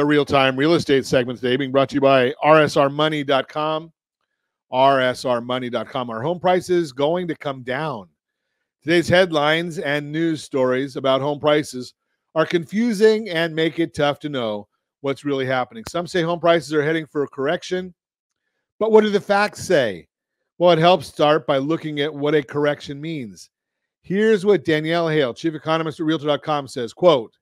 the real time real estate segment today being brought to you by rsrmoney.com. rsrmoney.com. Our home prices going to come down. Today's headlines and news stories about home prices are confusing and make it tough to know what's really happening. Some say home prices are heading for a correction, but what do the facts say? Well, it helps start by looking at what a correction means. Here's what Danielle Hale, chief economist at realtor.com says, quote,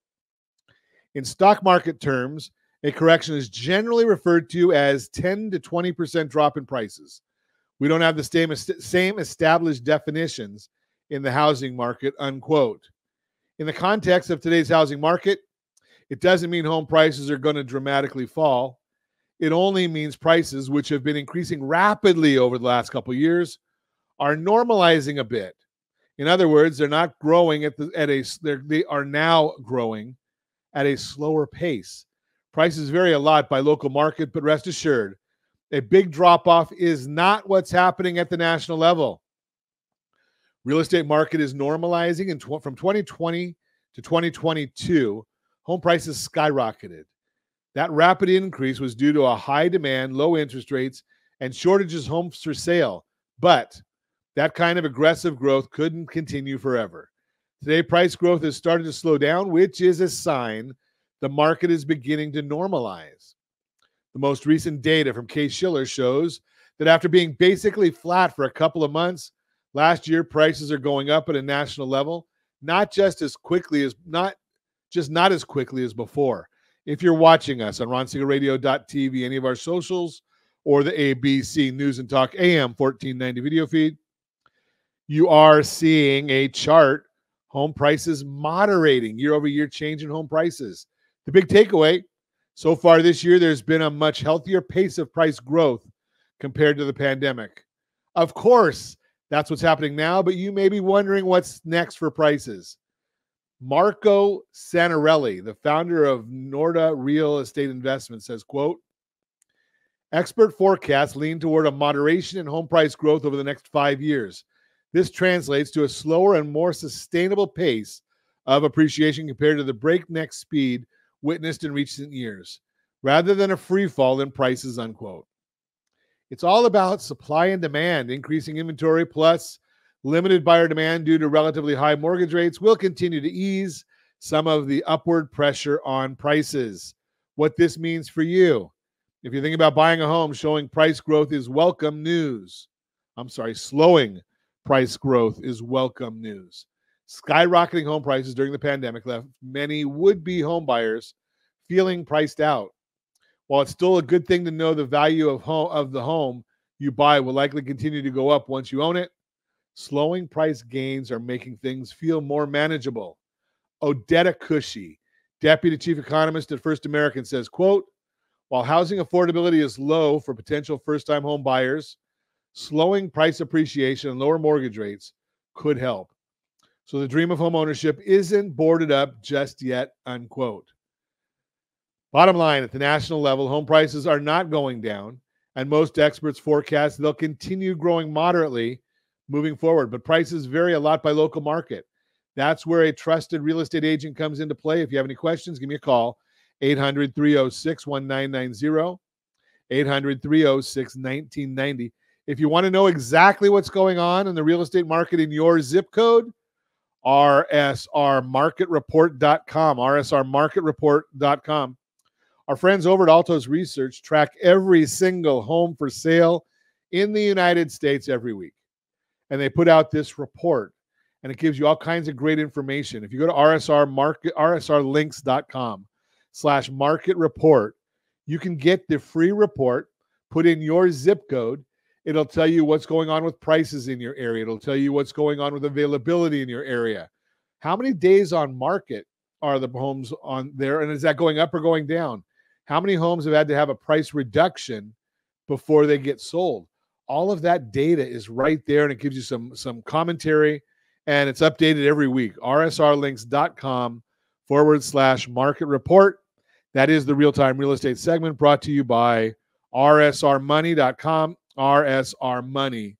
in stock market terms, a correction is generally referred to as 10 to 20% drop in prices. We don't have the same, same established definitions in the housing market, unquote. In the context of today's housing market, it doesn't mean home prices are going to dramatically fall. It only means prices, which have been increasing rapidly over the last couple years, are normalizing a bit. In other words, they're not growing at the at a they are now growing at a slower pace. Prices vary a lot by local market, but rest assured, a big drop off is not what's happening at the national level. Real estate market is normalizing and tw- from 2020 to 2022, home prices skyrocketed. That rapid increase was due to a high demand, low interest rates, and shortages homes for sale. But that kind of aggressive growth couldn't continue forever. Today, price growth has started to slow down, which is a sign the market is beginning to normalize. The most recent data from Case Shiller shows that after being basically flat for a couple of months, last year prices are going up at a national level, not just as quickly as not just not as quickly as before. If you're watching us on ronsiegelradio.tv, any of our socials, or the ABC News and Talk AM 1490 video feed, you are seeing a chart home prices moderating year over year change in home prices. The big takeaway so far this year, there's been a much healthier pace of price growth compared to the pandemic. Of course, that's what's happening now, but you may be wondering what's next for prices. Marco Santarelli, the founder of Norada Real Estate Investment, says, quote, expert forecasts lean toward a moderation in home price growth over the next five years. This translates to a slower and more sustainable pace of appreciation compared to the breakneck speed witnessed in recent years, rather than a free fall in prices, unquote. It's all about supply and demand. Increasing inventory plus limited buyer demand due to relatively high mortgage rates will continue to ease some of the upward pressure on prices. What this means for you. If you think about buying a home, showing price growth is welcome news. I'm sorry, slowing price growth is welcome news. Skyrocketing home prices during the pandemic left many would be homebuyers feeling priced out. While it's still a good thing to know the value of, home, of the home you buy will likely continue to go up once you own it, slowing price gains are making things feel more manageable. Odeta Kushi, deputy chief economist at First American, says, quote, while housing affordability is low for potential first-time home buyers, slowing price appreciation and lower mortgage rates could help. So the dream of home ownership isn't boarded up just yet, unquote. Bottom line, at the national level, home prices are not going down, and most experts forecast they'll continue growing moderately moving forward. But prices vary a lot by local market. That's where a trusted real estate agent comes into play. If you have any questions, give me a call 800 306 1990, 800 306 1990. If you want to know exactly what's going on in the real estate market in your zip code, rsrmarketreport.com, rsrmarketreport.com. Our friends over at Altos Research track every single home for sale in the United States every week. And they put out this report and it gives you all kinds of great information. If you go to rsr rsrlinks.com slash market report, you can get the free report, put in your zip code, It'll tell you what's going on with prices in your area. It'll tell you what's going on with availability in your area. How many days on market are the homes on there? And is that going up or going down? How many homes have had to have a price reduction before they get sold? All of that data is right there and it gives you some some commentary and it's updated every week. rsrlinks.com forward slash market report. That is the real time real estate segment brought to you by rsrmoney.com rsrmoney.com.